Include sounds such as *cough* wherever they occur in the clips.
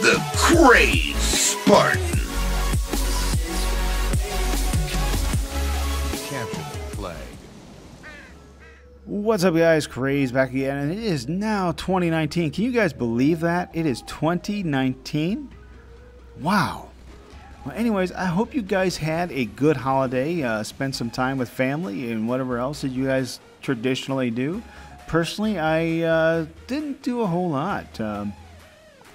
The Crazed Spartan. Capture the flag. What's up, guys? Craze back again, and it is now 2019. Can you guys believe that? It is 2019. Wow. Well, anyways, I hope you guys had a good holiday, uh, spent some time with family, and whatever else that you guys traditionally do. Personally, I uh, didn't do a whole lot. Um,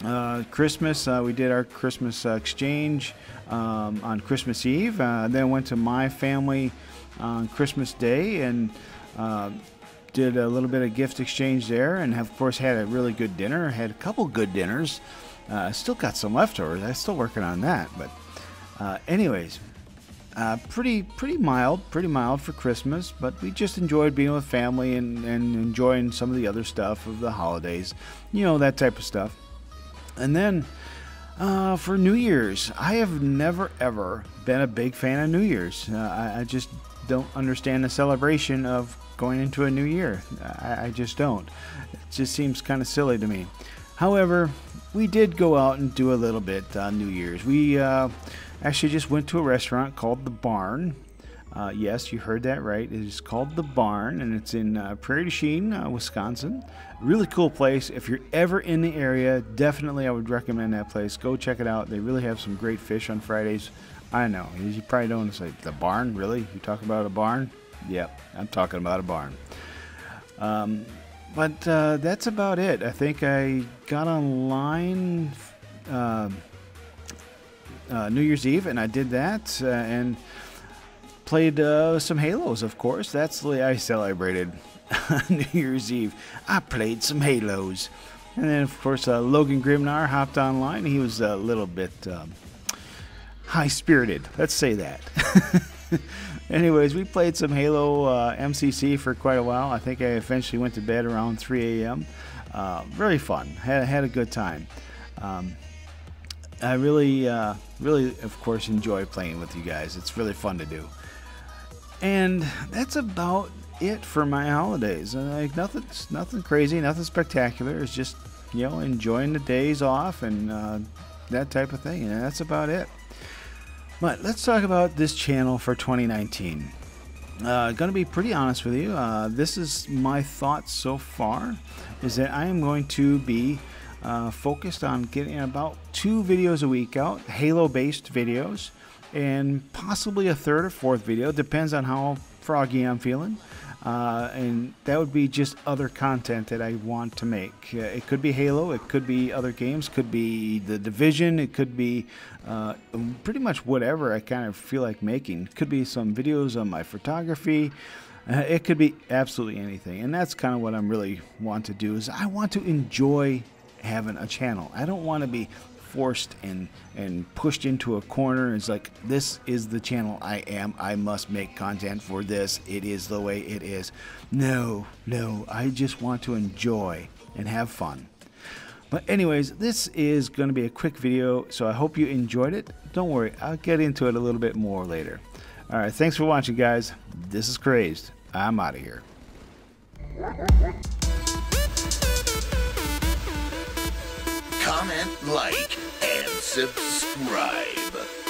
uh, Christmas, uh, we did our Christmas uh, exchange um, on Christmas Eve. Uh, then went to my family on Christmas Day and did a little bit of gift exchange there. And of course, had a really good dinner. Had a couple good dinners. Uh, still got some leftovers. I'm still working on that. But, uh, anyways, uh, pretty pretty mild, pretty mild for Christmas, but we just enjoyed being with family and, and enjoying some of the other stuff of the holidays, you know, that type of stuff. And then uh, for New Year's, I have never ever been a big fan of New Year's. Uh, I, I just don't understand the celebration of going into a new year. I, I just don't. It just seems kind of silly to me. However, we did go out and do a little bit on New Year's. We uh, actually just went to a restaurant called The Barn. Uh, yes, you heard that right. It is called The Barn, and it's in uh, Prairie du Chien, uh, Wisconsin. Really cool place. If you're ever in the area, definitely I would recommend that place. Go check it out. They really have some great fish on Fridays. I know. You probably don't want to say, The Barn? Really? You talk about a barn? Yep, I'm talking about a barn. Um, but uh, that's about it. I think I got online uh, uh, New Year's Eve, and I did that, and played uh, some Halos, of course. That's the way I celebrated *laughs* New Year's Eve. I played some Halos. And then, of course, uh, Logan Grimnar hopped online. He was a little bit um, high spirited, let's say that. *laughs* Anyways, we played some Halo uh, MCC for quite a while. I think I eventually went to bed around 3 a.m. Uh, very fun. Had, had a good time. Um, I really, uh, really, of course, enjoy playing with you guys. It's really fun to do. And that's about it for my holidays. Uh, Like nothing, nothing crazy, nothing spectacular. It's just you know enjoying the days off and uh, that type of thing. And that's about it. But let's talk about this channel for 2019. Uh, going to be pretty honest with you. Uh, this is my thoughts so far. Is that I am going to be uh, focused on getting about two videos a week out, Halo-based videos, and possibly a third or fourth video. Depends on how froggy I'm feeling. Uh, and that would be just other content that I want to make. Uh, it could be Halo, it could be other games, could be The Division, it could be uh, pretty much whatever I kind of feel like making. It could be some videos on my photography. Uh, it could be absolutely anything, and that's kind of what I'm really want to do. Is I want to enjoy having a channel. I don't want to be forced and and pushed into a corner. It's like this is the channel I am. I must make content for this. It is the way it is. No, no. I just want to enjoy and have fun. But anyways, this is going to be a quick video, so I hope you enjoyed it. Don't worry, I'll get into it a little bit more later. All right, thanks for watching, guys. This is Crazed. I'm out of here. Comment, like, and subscribe.